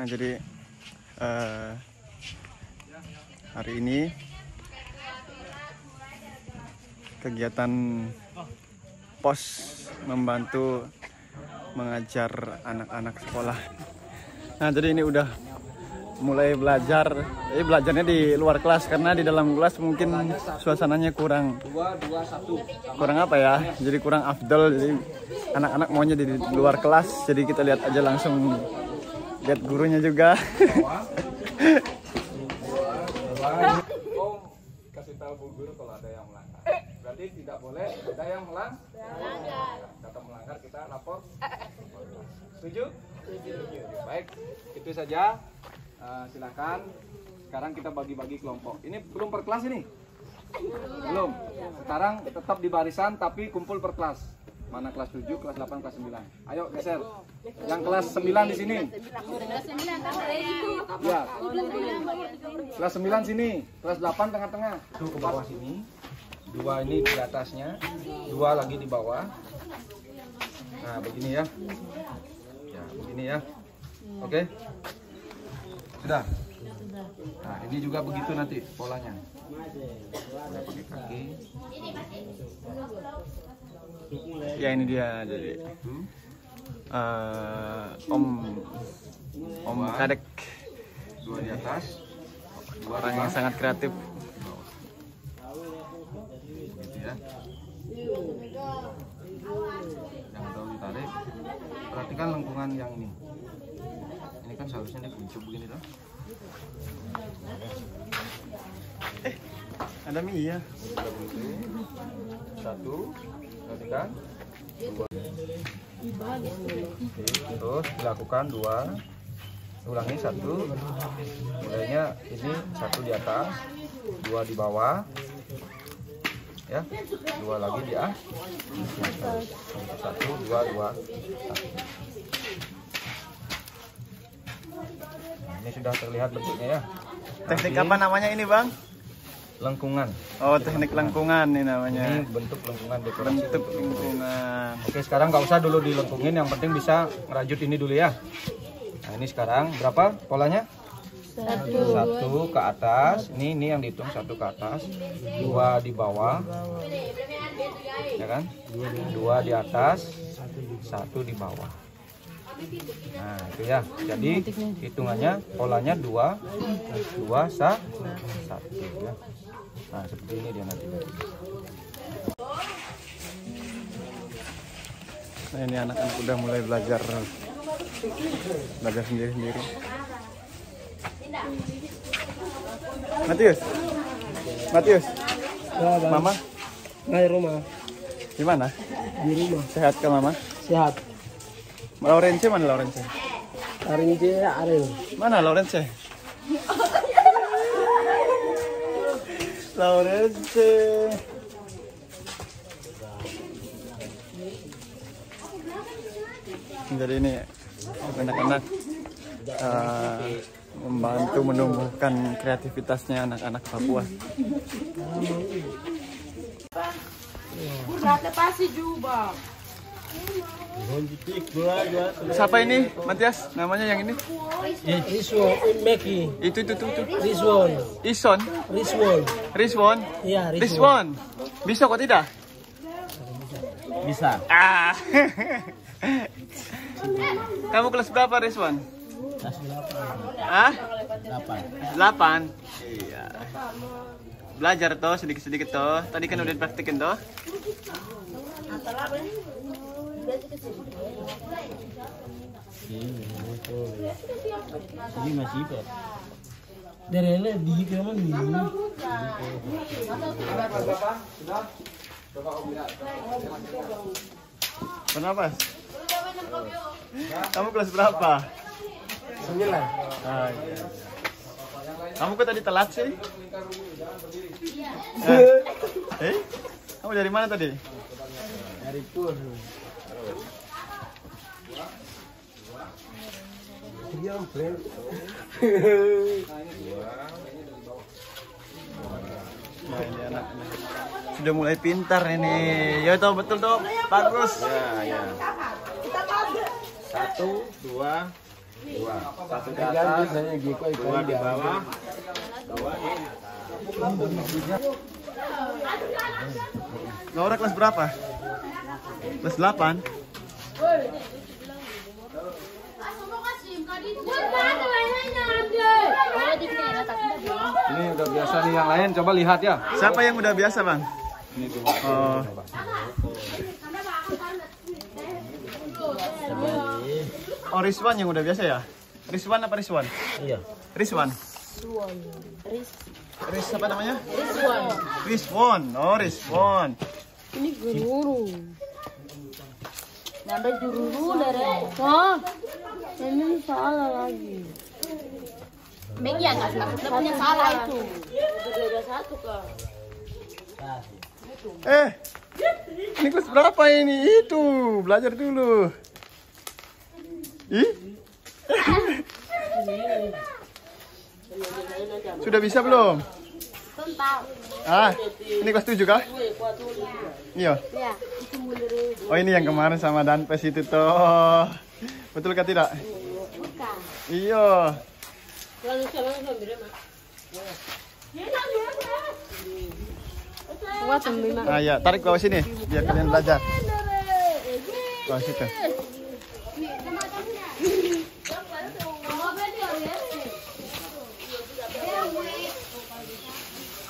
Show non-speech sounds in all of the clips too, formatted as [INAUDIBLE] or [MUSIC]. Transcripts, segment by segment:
Nah jadi eh, hari ini kegiatan pos membantu mengajar anak-anak sekolah. Nah jadi ini udah mulai belajar. Jadi belajarnya di luar kelas karena di dalam kelas mungkin suasananya kurang kurang apa ya? Jadi kurang afdol. Jadi anak-anak maunya di luar kelas. Jadi kita lihat aja langsung lihat gurunya juga. Om kasih tahu bu guru kalau ada yang melanggar. Berarti tidak boleh ada yang melang- melanggar. Kata melanggar kita lapor. Setuju? Baik, itu saja. Eh, silakan. Sekarang kita bagi-bagi kelompok. Ini belum per kelas ini? Belum. Sekarang tetap di barisan tapi kumpul per kelas. Mana kelas 7, kelas 8, kelas 9. Ayo geser. Yang kelas 9 di sini. Ya. Kelas 9 sini, kelas 8 tengah-tengah. Tuh ke bawah sini. Dua ini di atasnya, dua lagi di bawah. Nah, begini ya. Ya, begini ya. Oke. Sudah. Nah, ini juga begitu nanti polanya. Udah pakai kaki. Ya ini dia jadi Hmm. eh, Om Om Kadek Dua di atas. Dua orang yang sangat kreatif. gitu ya jangan terlalu ditarik perhatikan lengkungan yang ini ini kan seharusnya dia kuncup begini loh Ada mie ya. Satu perhatikan dua terus dilakukan dua. Ulangi satu. Mulainya ini satu di atas dua di bawah. Ya dua lagi di atas. Satu dua dua. Satu. Ini sudah terlihat bentuknya ya Teknik Nanti apa namanya ini bang? lengkungan Oh teknik lengkungan ini ini namanya. bentuk lengkungan dekorasi Bentuk lengkungan. Oke sekarang nggak usah dulu dilengkungin, yang penting bisa ngerajut ini dulu ya. Nah ini sekarang berapa polanya? Satu. Satu ke atas, ini ini yang dihitung satu ke atas, dua di bawah, ya kan? Dua di atas, satu di bawah. Nah itu ya, jadi hitungannya polanya dua, dua sa, satu ya. Nah seperti ini dia nanti. Nah ini anak-anak udah mulai belajar belajar sendiri-sendiri. Matius, Matius, Mama Di rumah, gimana? di rumah. Sehat ke Mama? Sehat. Laurence mana Laurence? Hari ini Ariel. Mana Laurence? Laurence. Jadi ini anak-anak eh, membantu menumbuhkan kreativitasnya anak-anak Papua. Berkata pasti juga. Siapa ini, Matias? Namanya yang ini? Rizwan, Meki, Itu itu itu. itu. Rizwan, Ison, Rizwan. Rizwon, Iya, Rizwon. Bisa kok tidak? Bisa. Ah. [LAUGHS] Kamu kelas berapa, Rizwan? Kelas Ah? 8. 8. Iya. Belajar toh sedikit-sedikit toh. Tadi kan udah dipraktikin toh. Ini masih Pak. Dari ini di kamu ini. Kenapa? Kamu kelas berapa? Sembilan. Ah, iya. Kamu kok tadi telat sih? Eh? eh? Kamu dari mana tadi? Dari Pur. Iya. Nah, ini anak sudah mulai pintar ini. Ya toh betul toh, bagus. Ya, ya. Satu, dua, dua satu di atas dua di bawah Laura kelas berapa? Kelas 8? ini udah biasa nih yang lain coba lihat ya Siapa yang udah biasa bang? ini tuh Oh. Oh Rizwan yang udah biasa ya? Rizwan apa Rizwan? Iya. Rizwan. Riz, Riz apa namanya? Rizwan. Rizwan. Oh Rizwan. Ini guru. Nambah guru dari. Oh, ini salah lagi. Megi ya nggak maksudnya punya salah itu. Udah beda satu kak. Eh, ini kelas berapa ini? Itu belajar dulu. Ih, [LAUGHS] sudah bisa belum? Ah, ini kelas 7 kah? Iya. Ya. Oh ini yang kemarin sama Danpes itu toh. Betul kah tidak? Bukan. Iya. Ah ya, tarik ke bawah sini biar kalian belajar. Bawah situ.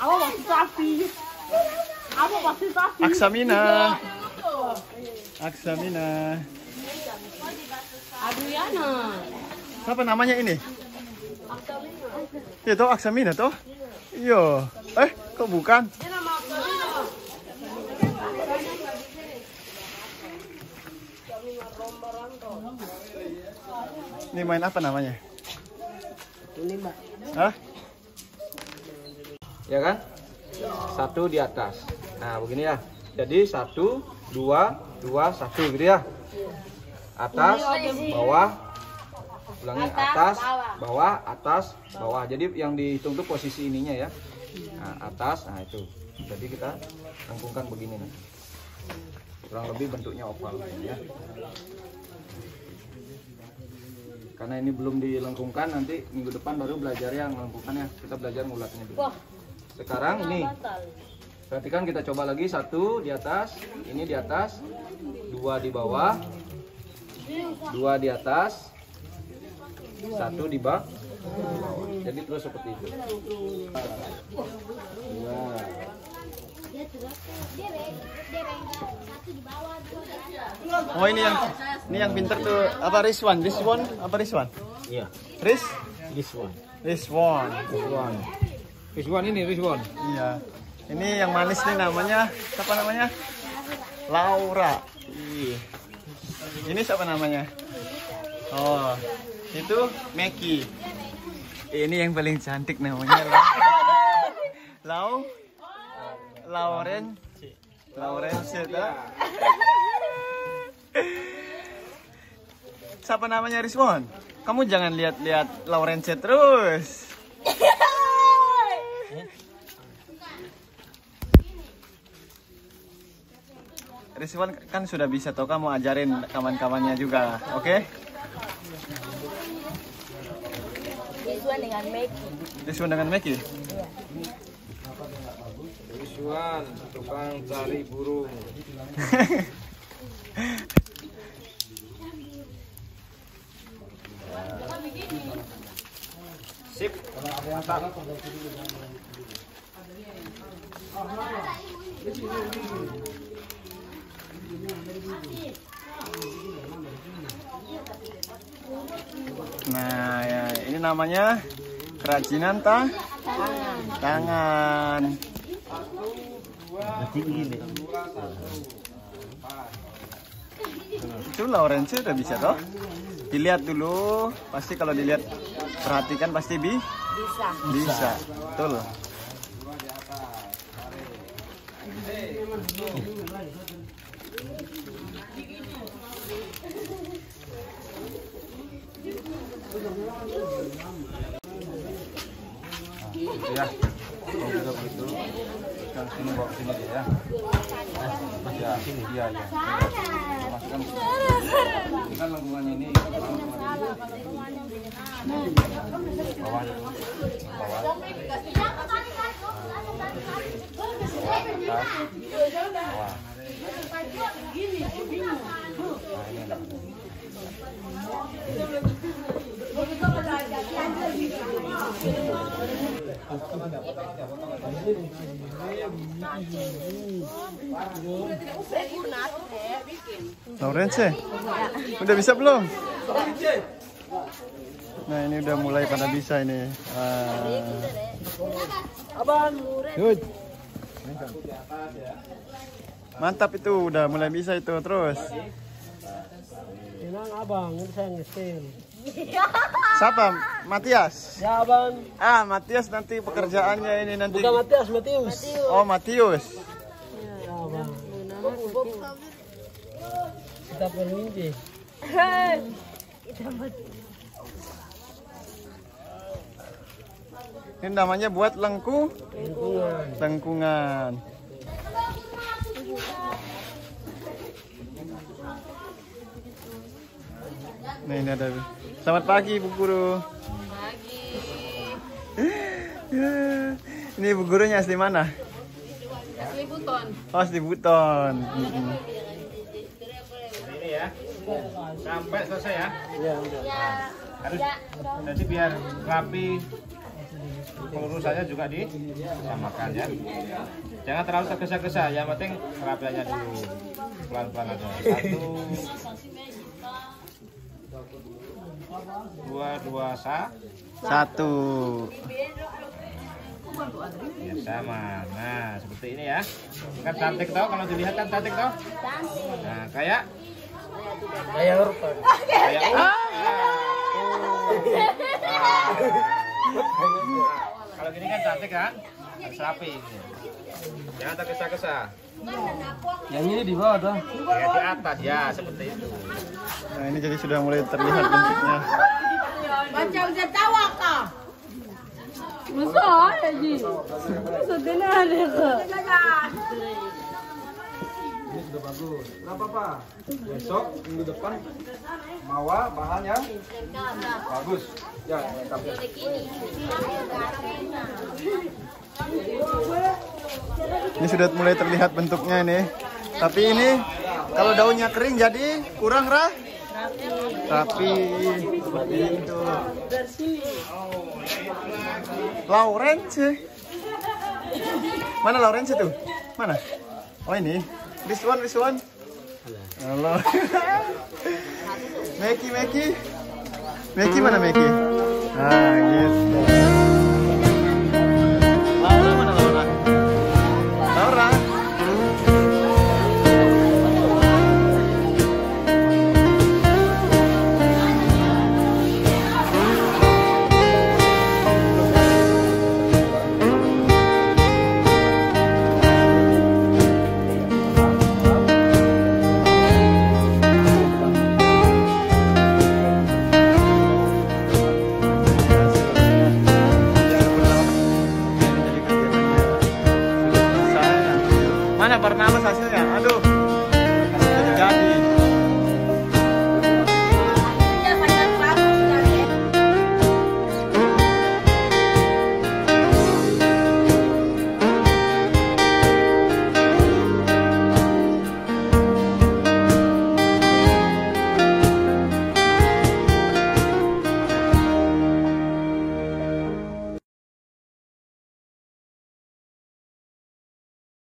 Apa pasti sapi? Apa pasti sapi? Aksamina. Aksamina. Adriana. Siapa namanya ini? Iya toh Aksamina toh? Iya. Eh, kok bukan? Ini main apa namanya? Ini mbak. Hah? Ya kan? Satu di atas. Nah begini ya. Jadi satu dua dua satu gitu ya. Atas bawah. Ulangi atas bawah. atas bawah. Jadi yang dihitung tuh posisi ininya ya. Nah, atas nah itu. Jadi kita lengkungkan begini nih. Kurang lebih bentuknya oval ya. Karena ini belum dilengkungkan nanti minggu depan baru belajar yang melengkungkannya kita belajar ngulatnya dulu sekarang ini perhatikan kita coba lagi satu di atas ini di atas dua di bawah dua di atas satu di bawah jadi terus seperti itu dua Oh ini yang ini yang pinter tuh apa Rizwan? Rizwan apa Rizwan? Iya. Riz? This one. Rizwan. Rizwan Rizwan ini Rizwan Iya. Ini yang manis nih namanya siapa namanya? Laura. Ini siapa namanya? Oh, itu Meki. Ini yang paling cantik namanya Lau. Lau. Lauren. Lauren Seta. Siapa namanya Rizwan? Kamu jangan lihat-lihat Lauren terus. Rizwan kan sudah bisa toh kamu ajarin kawan-kawannya juga, oke? Rizwan dengan Meki. Rizwan dengan Meki? Rizwan tukang cari burung sip mantap Nah, ya, ini namanya kerajinan ta tangan. Gini. Itu Lawrence udah bisa toh? Dilihat dulu, pasti kalau dilihat perhatikan pasti bi Bisa. bisa. Betul. Ya kalau juga begitu Yang sini bawa sini dia ya. Ya, sini dia ya. Masukkan. Kan lengkungan ini. Bawah. Bawah. Bawah. Nah, ini. Lawrence, udah bisa belum? Nah ini udah mulai pada bisa ini. Ah. Good. Mantap itu, udah mulai bisa itu terus. Tenang abang, saya ngestil. Siapa? Matias. Ya abang, Ah, Matias nanti pekerjaannya ini nanti. bukan Matias, Matius. Oh, Matius. Ya abang. Kita permisi. Ini namanya buat lengku Lingkungan. lengkungan. Nah, ini ada. Selamat pagi, Bu Guru. Pagi. ini Bu Gurunya asli mana? Asli buton. Oh, asli Buton. Ini ya. Sampai selesai ya. Ya, udah. Harus nanti biar rapi pelurusannya juga disamakan ya. Jangan terlalu tergesa-gesa, yang penting kerapiannya dulu. Pelan-pelan aja. Satu, dua, dua, sa, Satu. ya sama. Nah, seperti ini ya. Kan cantik tau, kalau dilihat kan cantik tau. Nah, kayak Kayak Urpan. kayak Ah, Kalau gini kan cantik kan? Harus rapi. Jangan tergesa-gesa. Yang ini di bawah tuh. Ya di atas ya seperti itu. Nah, ini jadi sudah mulai terlihat bentuknya. Baca udah tawa kah? Ya Ji? Ini sudah bagus. Kenapa Pak? Besok minggu depan bawa bahan yang bagus. Ya, ya. Ini sudah mulai terlihat bentuknya ini. Tapi ini kalau daunnya kering jadi kurang rah rapi seperti itu. Lawrence. Mana Lawrence itu? Mana? Oh ini. This one, this one. Halo. [LAUGHS] Meki, Meki. Meki mana Meki? Ah, gitu.